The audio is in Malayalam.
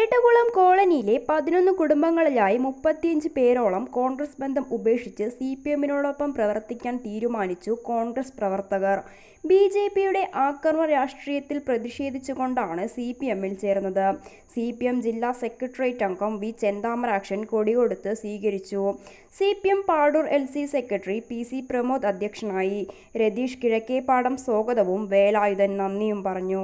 എരട്ടകുളം കോളനിയിലെ പതിനൊന്ന് കുടുംബങ്ങളിലായി മുപ്പത്തിയഞ്ച് പേരോളം കോൺഗ്രസ് ബന്ധം ഉപേക്ഷിച്ച് സി പി എമ്മിനോടൊപ്പം പ്രവർത്തിക്കാൻ തീരുമാനിച്ചു കോൺഗ്രസ് പ്രവർത്തകർ. ബി ജെ പിയുടെ ആക്രമ രാഷ്ട്രീയത്തിൽ പ്രതിഷേധിച്ചുകൊണ്ടാണ് സി പി എമ്മിൽ ചേർന്നത്. സി പി എം ജില്ലാ സെക്രട്ടേറിയറ്റ് അംഗം വി ചെന്താമരാക്ഷൻ കൊടികൊടുത്ത് സ്വീകരിച്ചു. C P M Padur L C secretary P C Pramod അധ്യക്ഷനായി. രതീഷ് കിഴക്കേപ്പാടം സ്വാഗതവും വേലായുധൻ നന്ദിയും പറഞ്ഞു.